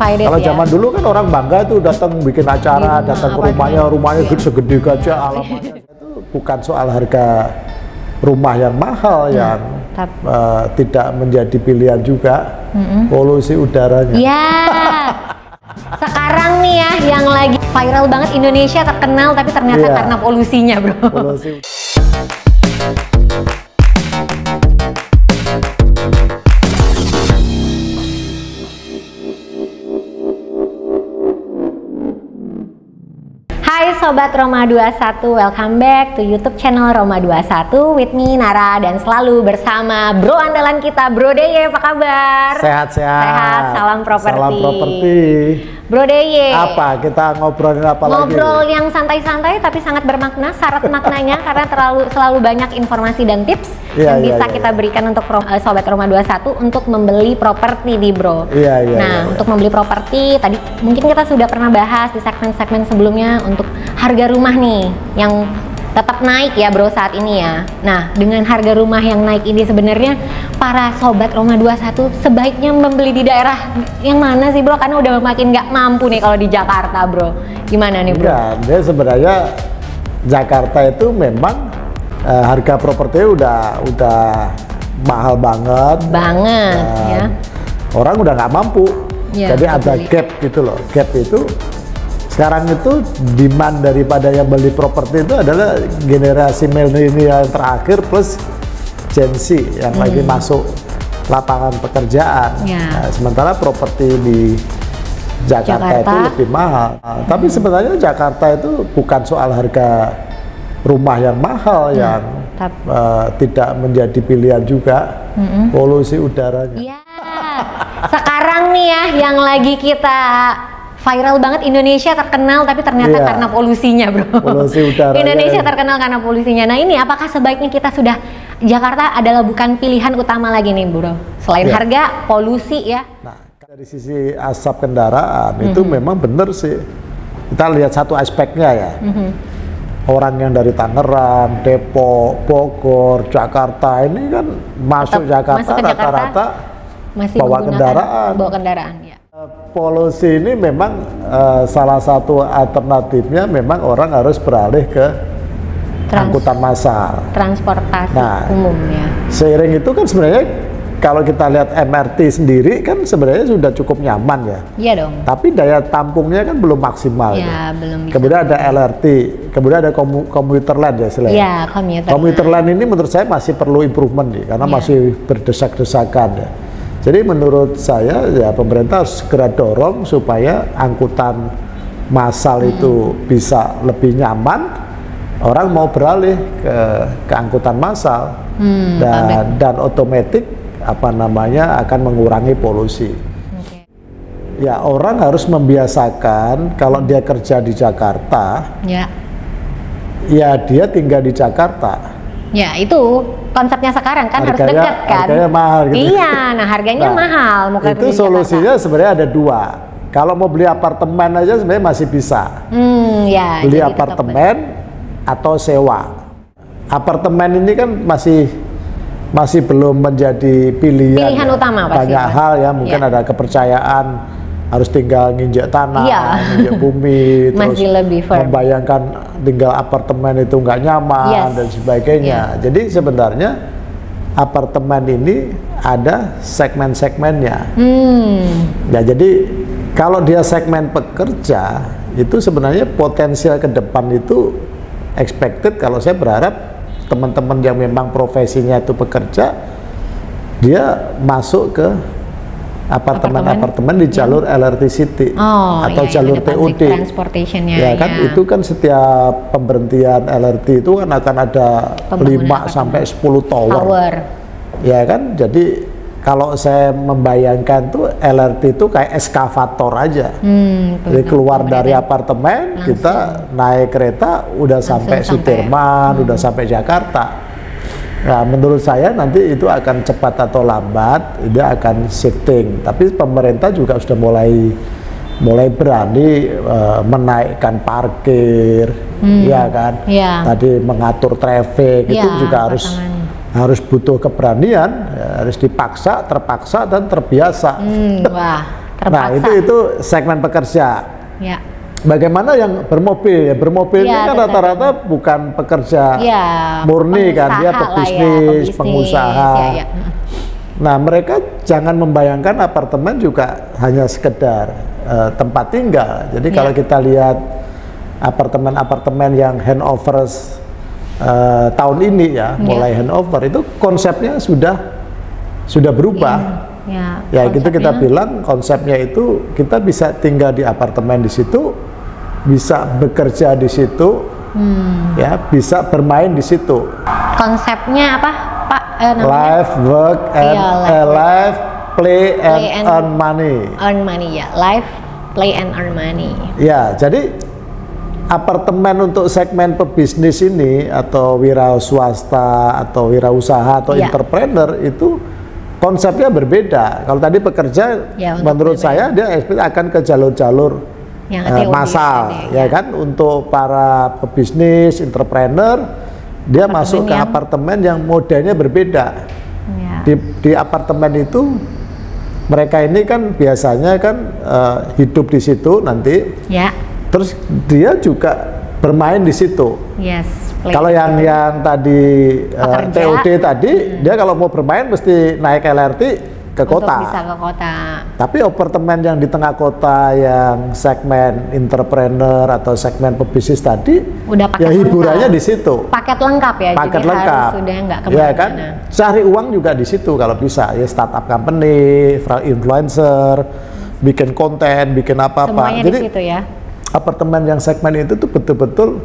Excited Kalau ya. zaman dulu kan orang bangga tuh datang bikin acara, rumah, datang ke rumahnya, rumahnya Iya. segede gajah alamannya. itu bukan soal harga rumah yang mahal Hmm, yang eh, tidak menjadi pilihan juga. Polusi udaranya. Ya. Sekarang nih ya yang lagi viral banget Indonesia terkenal tapi ternyata Iya. karena polusinya, Bro. Polusi Sobat Roma 21, welcome back to YouTube channel Roma 21 with me Nara dan selalu bersama bro andalan kita Bro Deye, apa kabar? sehat-sehat. Sehat, salam properti. Salam properti. Bro Deye. Apa kita ngobrolin apa Ngobrol lagi? yang santai-santai tapi sangat bermakna, syarat maknanya karena terlalu selalu banyak informasi dan tips Iya, yang iya, bisa iya. kita berikan untuk eh, Sobat Roma 21 untuk membeli properti nih Bro. Iya, iya, Nah, iya, untuk membeli properti tadi mungkin kita sudah pernah bahas di segmen-segmen sebelumnya untuk harga rumah nih yang tetap naik ya bro saat ini ya. Nah dengan harga rumah yang naik ini sebenarnya para sobat Roma 21 sebaiknya membeli di daerah yang mana sih bro? Karena udah makin nggak mampu nih kalau di Jakarta bro. Gimana nih bro? Dia sebenarnya Jakarta itu memang eh, harga properti udah udah mahal banget. Banget Dan ya. Orang udah nggak mampu. Ya, Jadi ada betul. gap gitu loh. Gap itu sekarang itu demand daripada yang beli properti itu adalah generasi milenial yang terakhir plus Gen Z yang lagi masuk lapangan pekerjaan. Hmm. Ya. Nah, sementara properti di Jakarta, Jakarta. itu lebih mahal. Nah, Tapi sebenarnya Jakarta itu bukan soal harga rumah yang mahal yang tap- eh, tidak menjadi pilihan juga. Polusi udaranya. Iya. Sekarang nih ya yang lagi kita viral banget Indonesia terkenal tapi ternyata Iya. karena polusinya, Bro. Polusi udaranya. Indonesia terkenal karena polusinya. Nah, ini apakah sebaiknya kita sudah Jakarta adalah bukan pilihan utama lagi nih, Bro? Selain Iya. harga, polusi ya. Nah, dari sisi asap kendaraan Mhm. itu memang benar sih. Kita lihat satu aspeknya ya. Mhm. Orang yang dari Tangerang, Depok, Bogor, Jakarta ini kan masuk Tetap Jakarta rata-rata Masih bawa kendaraan. Bawa kendaraan, ya. Polusi ini memang eh, salah satu alternatifnya memang orang harus beralih ke Trans- angkutan massal. Transportasi Nah. umum ya. Seiring itu kan sebenarnya kalau kita lihat MRT sendiri kan sebenarnya sudah cukup nyaman ya. Iya dong. Tapi daya tampungnya kan belum maksimal. Ya, ya. belum bisa. Kemudian ada LRT, kemudian ada komu komuter lain ya selain. Iya, komuter. Komuter lain ini menurut saya masih perlu improvement nih, karena Iya. masih berdesak-desakan ya. Jadi menurut saya ya pemerintah harus segera dorong supaya angkutan massal Hmm. itu bisa lebih nyaman, orang mau beralih ke ke angkutan massal Hmm, dan dan otomatis apa namanya akan mengurangi polusi. Oke. Ya orang harus membiasakan kalau dia kerja di Jakarta, Ya. ya dia tinggal di Jakarta. Ya, itu konsepnya sekarang kan harus Harganya- dekat kan. harganya mahal gitu. Iya, nah harganya Nah, mahal mau kerja Itu solusinya sebenarnya ada dua. Kalau mau beli apartemen aja sebenarnya masih bisa. Hmm, ya. Beli jadi tetap apartemen atau sewa. Apartemen ini kan masih masih belum menjadi pilihan. Pilihan ya. utama pasti, Banyak Pak. hal ya, mungkin Iya. ada kepercayaan harus tinggal nginjek tanah, Iya. nginjek bumi, terus lebih firm. membayangkan tinggal apartemen itu nggak nyaman Yes. dan sebagainya. Jadi sebenarnya apartemen ini ada segmen-segmennya. Hmm, Ya jadi kalau dia segmen pekerja itu sebenarnya potensial ke depan itu expected kalau saya berharap teman-teman yang memang profesinya itu bekerja dia masuk ke apartemen-apartemen di jalur LRT City Oh, atau iya, jalur TOD. transportation-nya, Ya kan ya. itu kan setiap pemberhentian LRT itu kan akan ada Pembangunan 5 sampai 10 tower. power. Ya kan, jadi kalau saya membayangkan tuh LRT itu kayak eskavator aja. Hmm, Jadi keluar dari apartemen, kita naik kereta udah sampai sampai. Sudirman, udah sampai Jakarta. Nah, menurut saya nanti itu akan cepat atau lambat, dia akan shifting. Tapi pemerintah juga sudah mulai mulai berani eh, menaikkan parkir, ya kan? Iya. Tadi mengatur traffic itu Iya, juga harus pasangan. harus butuh keberanian, ya, harus dipaksa, terpaksa dan terbiasa. Hmm, wah, terpaksa. Nah itu itu segmen pekerja. Ya. Bagaimana yang bermobil? Ya, bermobil ini Ya, kan betul. rata-rata bukan pekerja Ya. murni kan, dia ya, pebisnis, pebisnis, pengusaha. ya, ya. Nah mereka jangan membayangkan apartemen juga hanya sekedar eh, tempat tinggal. Jadi Ya. kalau kita lihat apartemen-apartemen yang handovers eh, tahun ini ya, mulai handover itu konsepnya sudah sudah berubah. Ya, Ya gitu kita bilang konsepnya itu kita bisa tinggal di apartemen di situ, bisa bekerja di situ, Hmm. ya bisa bermain di situ. konsepnya apa Pak eh, namanya Live, work, and Iya, live, eh, live, play and, Play and- earn money. earn money ya live play and earn money Ya, jadi apartemen untuk segmen pebisnis ini atau wira swasta atau wirausaha atau Iya. entrepreneur itu konsepnya berbeda. Kalau tadi pekerja, Ya, menurut saya dia akan ke jalur-jalur Yang eh, tadi, ya ya. kan? Untuk para pebisnis, entrepreneur, dia masuk ke yang- apartemen yang modelnya berbeda. ya. Di, di apartemen itu mereka ini kan biasanya kan eh, hidup di situ nanti ya Terus dia juga bermain di situ. yes play. Kalau yang yang tadi eh, Pekerja. TOD tadi, dia kalau mau bermain mesti naik LRT ke Untuk kota. bisa ke kota Tapi apartemen yang di tengah kota yang segmen entrepreneur atau segmen pebisnis tadi, Udah paket ya hiburannya lengkap. di situ. paket lengkap ya Paket jadi lengkap. harus sudah nggak ya ke mana-mana kan? Cari uang juga di situ kalau bisa. Ya startup company, influencer, bikin konten, bikin apa-apa. semuanya Jadi di situ ya apartemen yang segmen itu tuh betul-betul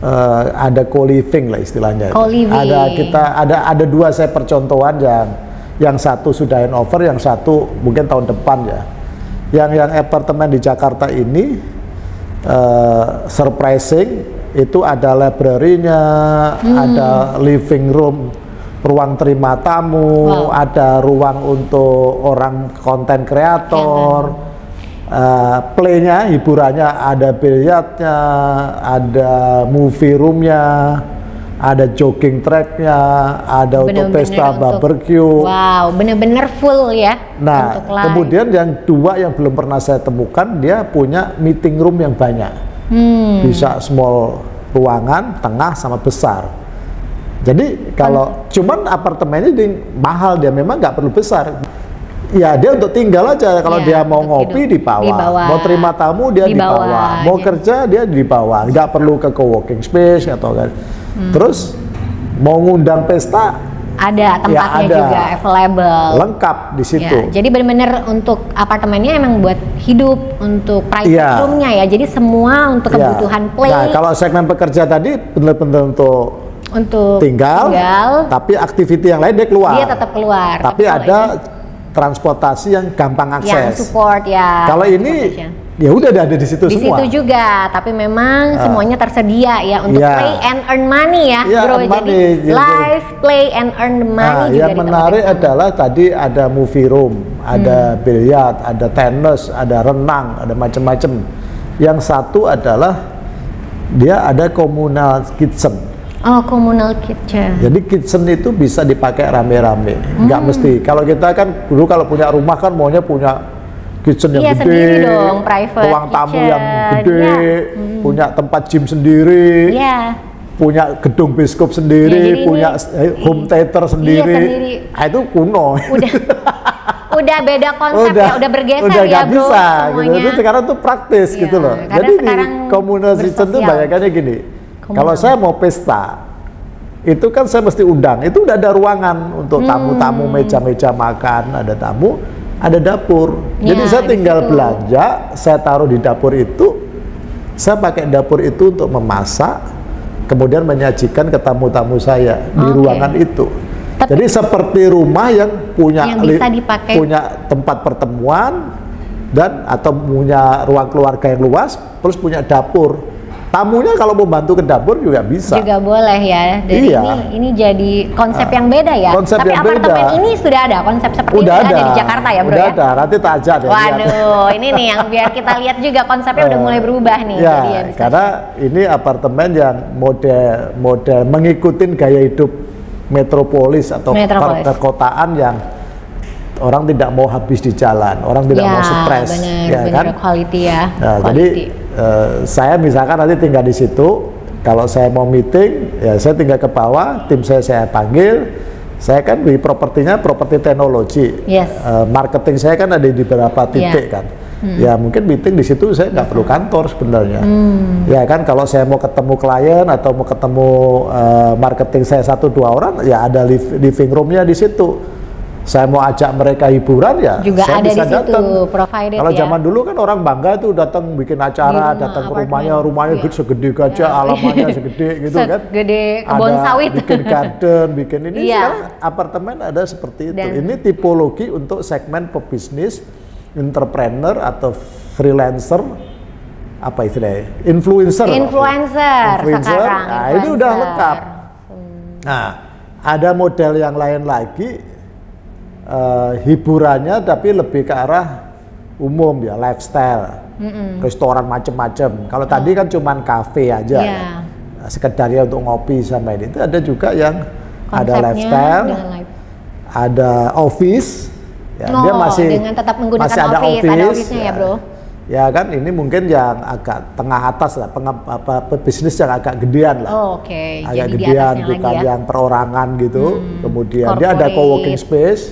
eh, ada co-living lah istilahnya. Co-living. Ada kita ada ada dua saya percontohan yang yang satu sudah handover, yang satu mungkin tahun depan ya. Yang yang apartemen di Jakarta ini eh, surprising itu ada library-nya, Hmm. ada living room, ruang terima tamu, Wow. ada ruang untuk orang konten kreator. Eh, playnya, hiburannya ada biliarnya, ada movie roomnya, ada jogging tracknya, ada untuk Bener-bener pesta untuk- barbecue. wow bener-bener full ya Nah, untuk kemudian yang dua yang belum pernah saya temukan, dia punya meeting room yang banyak. hmm. Bisa small ruangan, tengah sama besar. Jadi kalau cuman apartemennya di mahal dia memang nggak perlu besar. Ya dia untuk tinggal aja. Kalau Iya, dia mau untuk ngopi hidup. di bawah. Di bawah. mau terima tamu dia Di di, bawah bawah, mau aja. kerja dia di bawah, nggak perlu ke co-working space atau kan. Hmm. Terus mau ngundang pesta ada tempatnya Ya, ada. juga available lengkap di situ. Ya, jadi benar-benar untuk apartemennya emang buat hidup, untuk private Iya. roomnya ya. Jadi semua untuk Ya. kebutuhan play, Nah, kalau segmen pekerja tadi benar-benar untuk untuk tinggal, tapi aktiviti yang lain dia keluar. dia tetap keluar. Tapi kalau ada transportasi yang gampang ini yang akses. support ya. Kalau ini transportation. Ya udah ada di situ di semua. situ juga, tapi memang semuanya tersedia ya untuk Iya. play and earn money ya, Iya, bro. earn money. Jadi- live play and earn money Nah, juga yang di menarik adalah tadi ada movie room, ada Hmm. biliar, ada tenis, ada renang, ada macam-macam. Yang satu adalah dia ada communal kitchen. Oh, communal kitchen. Jadi kitchen itu bisa dipakai rame-rame, Hmm. nggak mesti. Kalau kita kan dulu kalau punya rumah kan maunya punya kitchen yang Iya, gede, sendiri dong, private ruang tamu kitchen, yang gede, iya. punya tempat gym sendiri, Iya. punya gedung bioskop Ya, sendiri, ini- punya eh, home theater sendiri. sendiri. Ah, itu kuno. Udah udah beda konsep ya, udah bergeser udah ya, bro. bisa semuanya. gitu. Jadi sekarang tuh praktis Iya, gitu loh. Jadi di communal kitchen tuh bayangannya gini. Komunal. Kalau saya mau pesta, itu kan saya mesti undang. Itu udah ada ruangan untuk Hmm. tamu-tamu, meja-meja makan, ada tamu, ada dapur. Jadi Ya, saya di tinggal situ. belanja, saya taruh di dapur itu. Saya pakai dapur itu untuk memasak, kemudian menyajikan ke tamu-tamu saya di Oke. ruangan itu. Tapi- Jadi seperti rumah yang punya Yang bisa dipakai. punya tempat pertemuan dan atau punya ruang keluarga yang luas, plus punya dapur. Tamunya kalau mau bantu ke dapur juga bisa. juga boleh ya. Dan Iya. ini ini jadi konsep yang beda ya. konsep Tapi yang apartemen beda. ini sudah ada konsep seperti udah ini ada. ada di Jakarta ya, Bro udah ya. ada. Nanti tak deh. lihat. Waduh, ini nih yang biar kita lihat juga konsepnya udah Eh, mulai berubah nih. Ya, Jadi ya bisa karena ini apartemen yang model model mengikuti gaya hidup metropolis atau Metropolis. perkotaan yang orang tidak mau habis di jalan, orang tidak mau stres, ya bener, kan? quality ya. Nah, jadi eh, saya misalkan nanti tinggal di situ, kalau saya mau meeting, ya saya tinggal ke bawah, tim saya saya panggil, saya kan di propertinya properti teknologi, Yes. Eh, marketing saya kan ada di beberapa titik Yeah. kan. Ya mungkin meeting di situ saya nggak perlu kantor sebenarnya. Ya kan kalau saya mau ketemu klien atau mau ketemu eh, marketing saya satu dua orang, ya ada liv- living roomnya di situ. Saya mau ajak mereka hiburan ya, Juga saya ada bisa di situ, datang. provided Kalau ya. zaman dulu kan orang bangga tuh datang bikin acara, rumah, datang ke rumahnya, rumahnya Iya. gede segede gajah, alamannya segede gitu kan. Segede kebun ada sawit. bikin garden, bikin ini Iya. sekarang apartemen ada seperti itu. Dan- ini tipologi untuk segmen pebisnis, entrepreneur atau freelancer apa istilahnya? Influencer. Influencer sekarang, Nah, ini udah influencer. lengkap. Nah, ada model yang lain lagi eh, hiburannya tapi lebih ke arah umum ya, lifestyle. Restoran macem-macem. Kalau tadi kan cuman kafe aja Iya. ya. Nah, sekedarnya untuk ngopi sama ini. Itu ada juga yang ada Konsepnya lifestyle, dengan live. ada office. Ya, Oh, dia masih dengan tetap menggunakan masih ada office, ada office-nya ya, bro? Ya kan ini mungkin yang agak tengah atas lah, penge- apa, bisnis yang agak gedean lah Oh, Oke, agak jadi di gedean bukan ya. yang perorangan gitu. Kemudian dia ada Corporate. co-working space,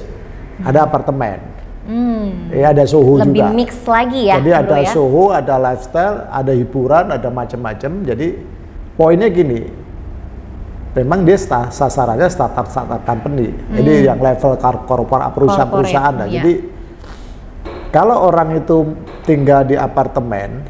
ada apartemen. Hmm, Ya ada suhu lebih juga. mix lagi ya, Jadi ada ya. suhu, ada lifestyle, ada hiburan, ada macam-macam. Jadi poinnya gini, memang dia sta- sasarannya startup startup company. Jadi yang level kor- korporat perusahaan-perusahaan. Hmm. Corporate, iya. Jadi kalau orang itu tinggal di apartemen,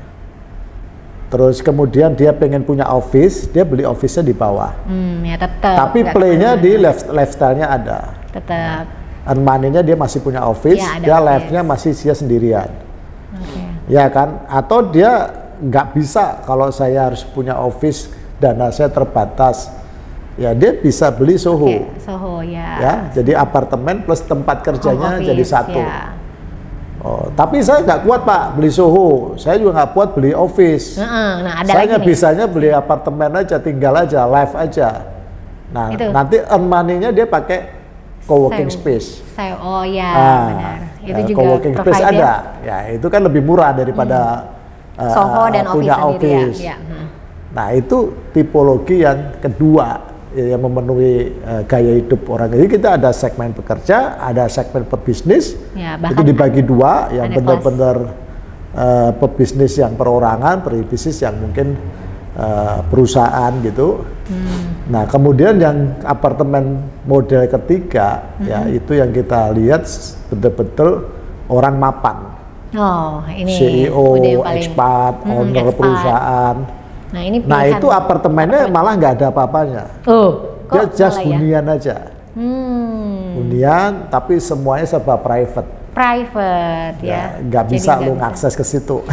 terus kemudian dia pengen punya office, dia beli office-nya di bawah. Hmm, ya tetap. Tapi play-nya di life- lifestyle-nya ada. tetap. Earn money-nya dia masih punya office, Ya, dia office. life-nya masih dia sendirian. Oke. Ya kan? Atau dia nggak bisa kalau saya harus punya office, dana saya terbatas. Ya dia bisa beli Soho. Oke, Soho ya. Ya, jadi apartemen plus tempat kerjanya Home jadi office, satu. ya. Oh, tapi saya nggak kuat pak beli Soho. Saya juga nggak kuat beli office. Heeh, Nah, ada saya bisanya beli apartemen aja, tinggal aja, live aja. Nah, Itu. nanti earn money-nya dia pakai co-working space. Saya oh ya Ah, benar. Itu ya, juga co-working space provider. ada. Ya, itu kan lebih murah daripada eh, Soho dan office punya sendiri ya. office. ya. hmm. Nah, itu tipologi yang kedua ya, yang memenuhi eh, gaya hidup orang. Jadi kita ada segmen pekerja, ada segmen pebisnis. Ya, itu dibagi dua, yang benar-benar eh, pebisnis yang perorangan, pebisnis yang mungkin eh, perusahaan gitu. Hmm. Nah, kemudian yang apartemen model ketiga ya Hmm. itu yang kita lihat betul-betul orang mapan. Oh, ini CEO, paling ekspat, Hmm, owner expat. perusahaan. Nah, ini Nah, itu apartemennya malah nggak ada apa-apanya. Oh, Dia just ya? hunian aja. Hmm, Hunian tapi semuanya serba private. Private ya. Ya, nggak Jadi bisa lu ngakses ke situ.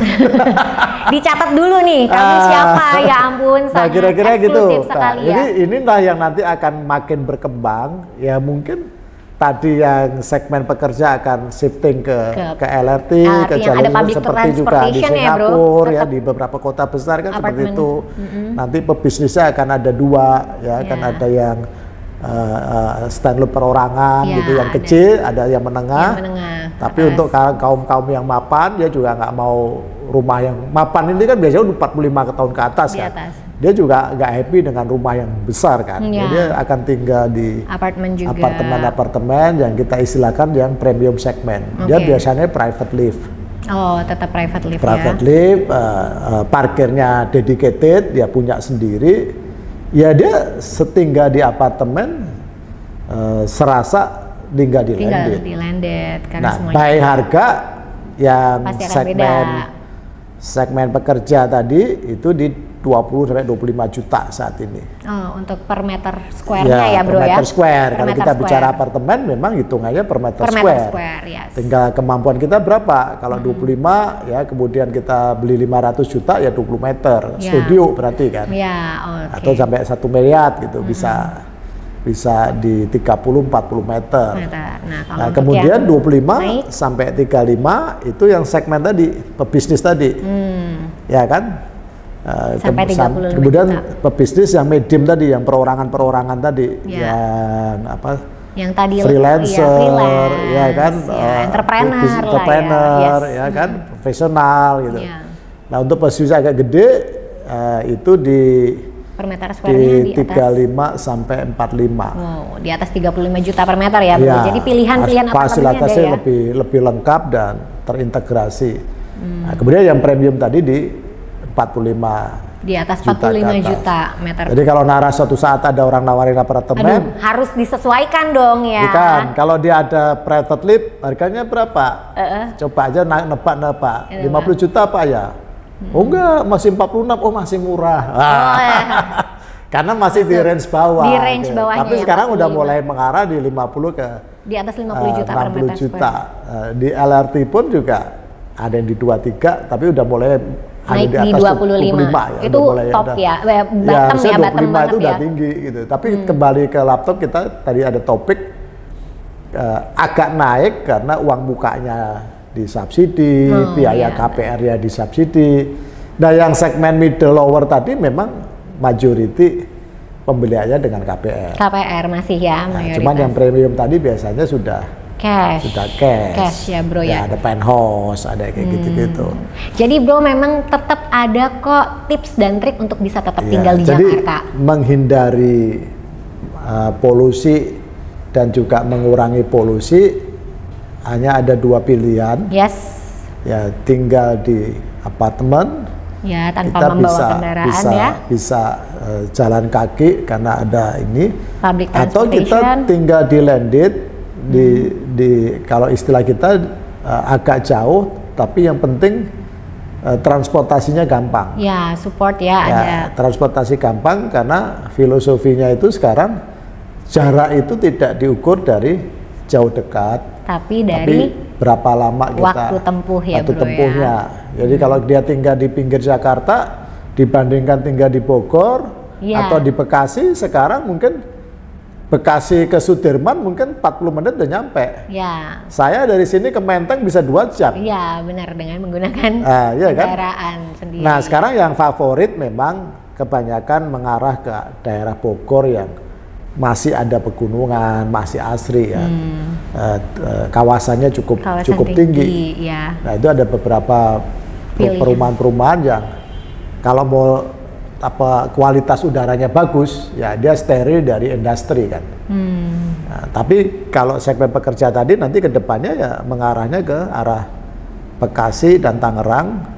Dicatat dulu nih, kamu Ah. siapa? Ya ampun, Nah, sangat kira-kira gitu. Nah, sekali ya. jadi inilah yang nanti akan makin berkembang. Ya mungkin tadi yang segmen pekerja akan shifting ke Ke ke, LRT, LRT ke jalur ada public seperti juga di ya, bro. Singapura ya, Tetap di beberapa kota besar kan seperti apartemen. itu. Nanti pebisnisnya akan ada dua, ya akan Ya. ada yang uh, uh, stand perorangan Ya, gitu, yang ada. kecil, ada yang menengah. Yang menengah, Tapi atas. untuk kaum kaum yang mapan, dia juga nggak mau rumah yang mapan ini kan biasanya udah 45 ke tahun ke atas Di kan. atas. Dia juga nggak happy dengan rumah yang besar kan. Iya. Jadi dia akan tinggal di apartemen juga. apartemen-apartemen yang kita istilahkan yang premium segmen. Dia Oke. biasanya private live. Oh, tetap private live Private ya. live, eh, eh, parkirnya dedicated, dia punya sendiri. Ya dia setinggal di apartemen, eh, serasa tinggal di Tinggal landed. di landed karena Nah, baik harga yang segmen beda. segmen pekerja tadi itu di 20 sampai 25 juta saat ini. Oh, untuk per meter square-nya ya, per bro ya. meter square. Per Kalau meter kita square. bicara apartemen memang hitungannya per meter per square. meter square, yes. Tinggal kemampuan kita berapa? Kalau Hmm. 25 ya kemudian kita beli 500 juta ya 20 meter. Ya. Studio berarti kan. Ya, oke. Atau sampai 1 miliar gitu bisa bisa di 30 40 meter. Meter. Nah, Nah, kemudian yang 25 naik, sampai 35 itu yang segmen tadi, pebisnis tadi. hmm, Ya kan? Eh, Sampai kem- sam- 35 kemudian juta. pebisnis yang medium tadi, yang perorangan-perorangan tadi, Ya. yang apa Yang tadi freelancer, iya, freelance, ya kan, ya, eh, entrepreneur, lah entrepreneur, ya, ya Yes. kan, profesional gitu. Iya. Nah untuk posisi agak gede eh, itu di Per meter di di atas 35 sampai 45. Wow, di atas 35 juta per meter ya, Bro. Ya, Jadi pilihan-pilihan fas- apartemennya ada fasilitasnya ya. lebih lebih lengkap dan terintegrasi. Hmm. Nah, kemudian yang premium tadi di 45 Di atas juta ke 45 atas. juta meter. Jadi kalau Nara suatu saat ada orang nawarin apartemen, Aduh, harus disesuaikan dong ya. bukan kalau dia ada private lip harganya berapa? Eh, Coba aja na- nebak-nebak. Iya, 50 juta apa ya? Oh enggak, masih 46. Oh masih murah. Oh, ya. Karena masih di range bawah. Di range gitu. bawahnya Tapi ya, sekarang udah 45. mulai mengarah di 50 ke Di atas 50 eh, juta per 60 meter juta. Eh, di LRT pun juga ada yang di 23, tapi udah mulai Naik di atas 25. 25 ya, Itu mulai top ada. ya, eh, bottom harusnya ya, bottom 25 banget itu udah ya. Hmm. tinggi gitu. Tapi kembali ke laptop kita tadi ada topik eh, agak naik karena uang mukanya disubsidi, Oh, biaya iya. KPR ya disubsidi. Nah, yang segmen middle lower tadi memang majority pembeliannya dengan KPR. KPR masih ya, Nah, mayoritas. cuman yang premium tadi biasanya sudah cash. sudah cash. Cash ya, bro, ya. ada penthouse, ada kayak gitu-gitu. Jadi bro memang tetap ada kok tips dan trik untuk bisa tetap Iya, tinggal di jadi Jakarta. menghindari uh, polusi dan juga mengurangi polusi hanya ada dua pilihan. Yes, Ya, tinggal di apartemen ya tanpa kita membawa bisa kendaraan bisa ya. bisa uh, jalan kaki karena ada ini Public atau kita transportation. tinggal di landed di di kalau istilah kita uh, agak jauh tapi yang penting uh, transportasinya gampang Ya support ya, ya ada. transportasi gampang karena filosofinya itu sekarang jarak itu tidak diukur dari jauh dekat Tapi tapi dari berapa lama kita waktu tempuh ya, waktu bro, ya. tempuhnya. Jadi kalau dia tinggal di pinggir Jakarta dibandingkan tinggal di Bogor Iya. atau di Bekasi sekarang mungkin Bekasi ke Sudirman mungkin 40 menit udah nyampe. ya, Saya dari sini ke Menteng bisa dua jam. iya benar dengan menggunakan Ah, iya kan? kendaraan sendiri. Nah sekarang yang favorit memang kebanyakan mengarah ke daerah Bogor yang masih ada pegunungan, masih asri ya. Eh, eh, kawasannya cukup Hmm. Kawasan cukup tinggi. ya. Nah itu ada beberapa perumahan-perumahan yang kalau mau apa kualitas udaranya bagus, ya dia steril dari industri kan. Hmm. Nah, tapi kalau segmen pekerja tadi nanti ke depannya ya mengarahnya ke arah Bekasi dan Tangerang.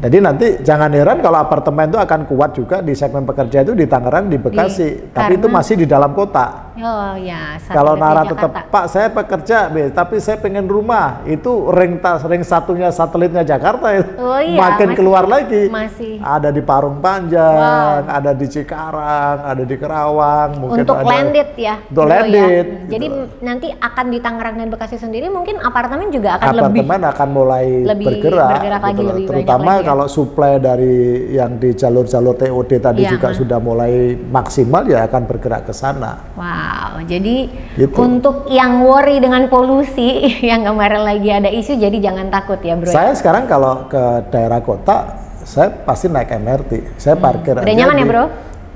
Jadi nanti jangan heran kalau apartemen itu akan kuat juga di segmen pekerja itu di Tangerang, di Bekasi. tapi itu masih di dalam kota. Oh ya. Kalau Nara Jakarta. tetap, Pak saya pekerja, Be, tapi saya pengen rumah. Itu ring tas, ring satunya satelitnya Jakarta itu. Oh iya, Makin masih- keluar lagi. masih. Ada di Parung Panjang, ada di Cikarang, ada di Kerawang, mungkin untuk ada landed ya. Untuk bro, ya. landed, Jadi gitu. nanti akan di Tangerang dan Bekasi sendiri mungkin apartemen juga akan lebih apartemen akan mulai lebih bergerak, bergerak lagi, gitu lebih terutama lagi ya. kalau suplai dari yang di jalur-jalur TOD tadi Iya, juga sudah mulai maksimal ya akan bergerak ke sana. Wow, jadi Gitu. untuk yang worry dengan polusi yang kemarin lagi ada isu, jadi jangan takut ya bro. Saya sekarang kalau ke daerah kota, saya pasti naik MRT. Saya parkir Udah nyaman ya, bro?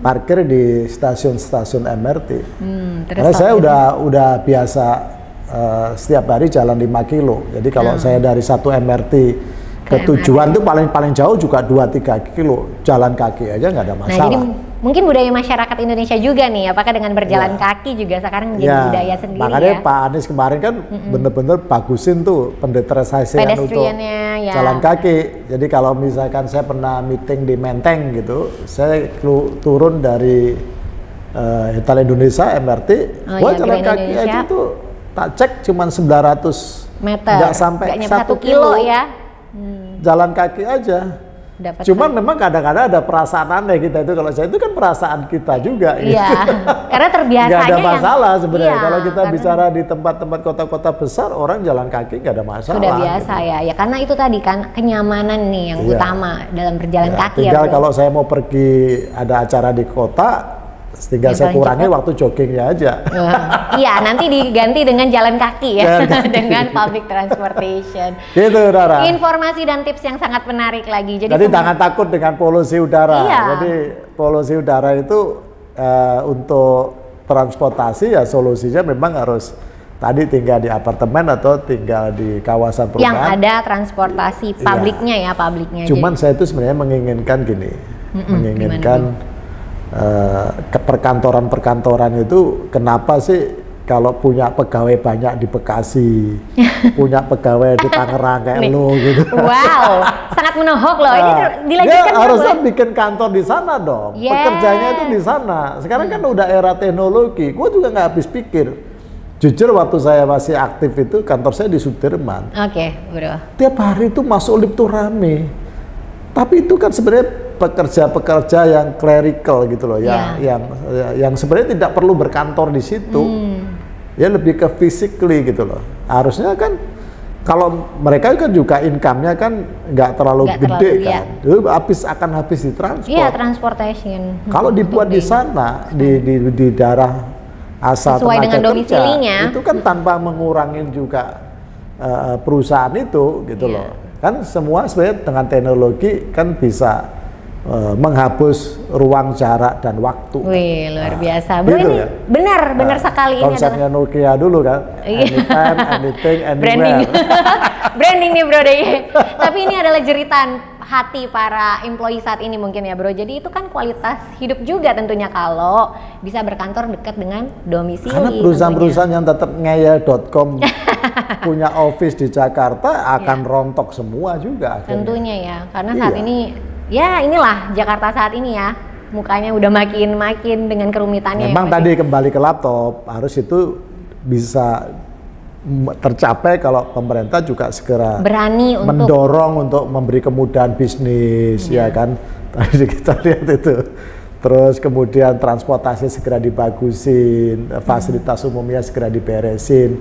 Parkir di stasiun-stasiun MRT. Hmm, terus Karena saya apa udah udah biasa eh, setiap hari jalan 5 kilo. Jadi kalau saya dari satu MRT ke Ke tujuan tuh paling paling jauh juga 2-3 kilo. Jalan kaki aja nggak ada Nah, masalah. jadi mungkin budaya masyarakat Indonesia juga nih, apakah dengan berjalan kaki juga sekarang jadi budaya sendiri Iya. makanya ya? Pak Anies kemarin kan bener-bener bagusin tuh pendeterisasian untuk ya. jalan kaki. Jadi kalau misalkan saya pernah meeting di Menteng gitu, saya turun dari eh, Hotel Indonesia MRT, Oh gua iya, jalan Grand kaki Indonesia. aja tuh tak cek cuman 900 Meter, nggak sampai nggak satu kilo, kilo. ya. Jalan kaki aja. Dapat Cuman memang kadang-kadang ada perasaan aneh kita itu kalau saya itu kan perasaan kita juga. gitu. Iya, karena terbiasanya nggak ada yang- masalah sebenarnya. Iya, kalau kita karena bicara di tempat-tempat kota-kota besar, orang jalan kaki nggak ada masalah. sudah biasa ya, ya karena itu tadi kan kenyamanan nih yang Iya. utama dalam berjalan Ya, kaki tinggal ya. Bro. kalau saya mau pergi ada acara di kota, tinggal Yang saya kurangi waktu joggingnya aja. Wah, Iya, nanti diganti dengan jalan kaki ya, Jalan kaki. dengan public transportation. gitu, Rara. Informasi dan tips yang sangat menarik lagi. Jadi, Jadi semua- jangan takut dengan polusi udara. Iya. Jadi polusi udara itu eh, untuk transportasi ya solusinya memang harus tadi tinggal di apartemen atau tinggal di kawasan perumahan. Yang ada transportasi Iya. publiknya ya, publiknya. Cuman saya itu sebenarnya menginginkan gini, menginginkan eh, ke perkantoran-perkantoran itu kenapa sih kalau punya pegawai banyak di Bekasi, punya pegawai di Tangerang kayak Nih. lo gitu. Wow, sangat menohok loh. Ini Nah, dilanjutkan dia dulu, harusnya boleh? bikin kantor di sana dong. Yes. Pekerjanya itu di sana. Sekarang kan udah era teknologi. Gue juga nggak habis pikir. Jujur waktu saya masih aktif itu kantor saya di Sudirman. Oke, bro. Tiap hari itu masuk lift tuh rame. Tapi itu kan sebenarnya pekerja-pekerja yang clerical gitu loh, yang Iya. yang yang sebenarnya tidak perlu berkantor di situ. Hmm. Ya lebih ke physically gitu loh. Harusnya kan kalau mereka kan juga income-nya kan nggak terlalu Nggak gede terlalu, kan. Itu habis akan habis di transport. Iya, transportation. Kalau dibuat di sana di di di daerah asal Sesuai tenaga dengan kerja, domisilinya. itu kan tanpa mengurangi juga eh, perusahaan itu gitu Iya. loh. Kan semua sebenarnya dengan teknologi kan bisa eh, menghapus ruang jarak dan waktu. Wih, luar Nah, biasa. Bro gitu ini ya. benar, benar Nah, sekali ini adalah konsepnya Nokia dulu kan, Iya. anytime, anything, branding. anywhere. branding nih bro deh. Tapi ini adalah jeritan hati para employee saat ini mungkin ya bro. Jadi itu kan kualitas hidup juga tentunya kalau bisa berkantor dekat dengan domisili. Karena perusahaan-perusahaan yang tetap ngeyel.com punya office di Jakarta akan rontok semua juga akhirnya. Tentunya ya, karena saat Iya. ini ya inilah Jakarta saat ini ya. Mukanya udah makin-makin dengan kerumitannya. yang Memang tadi kembali ke laptop harus itu bisa tercapai kalau pemerintah juga segera berani untuk mendorong untuk memberi kemudahan bisnis Iya. ya kan tadi kita lihat itu terus kemudian transportasi segera dibagusin fasilitas umumnya segera diberesin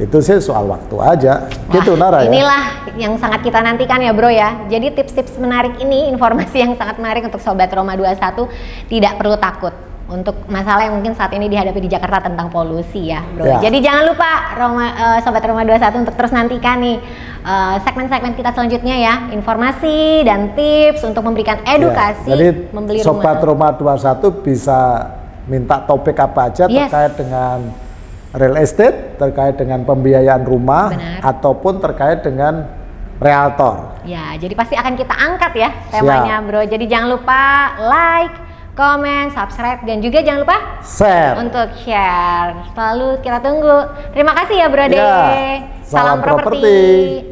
itu sih soal waktu aja gitu Wah, Nara ya inilah yang sangat kita nantikan ya bro ya. Jadi tips-tips menarik ini, informasi yang sangat menarik untuk Sobat Roma 21 tidak perlu takut untuk masalah yang mungkin saat ini dihadapi di Jakarta tentang polusi ya bro. Ya. Jadi jangan lupa Roma, eh, Sobat Roma 21 untuk terus nantikan nih eh, segmen-segmen kita selanjutnya ya. Informasi dan tips untuk memberikan edukasi Ya, jadi membeli Sobat rumah. Roma 21 bisa minta topik apa aja Yes. terkait dengan real estate, terkait dengan pembiayaan rumah, Benar. ataupun terkait dengan realtor. Ya, jadi pasti akan kita angkat ya temanya bro. Jadi jangan lupa like, comment, subscribe dan juga jangan lupa Share. untuk share. Selalu kita tunggu. Terima kasih ya Bro Ya, De. salam Salam properti.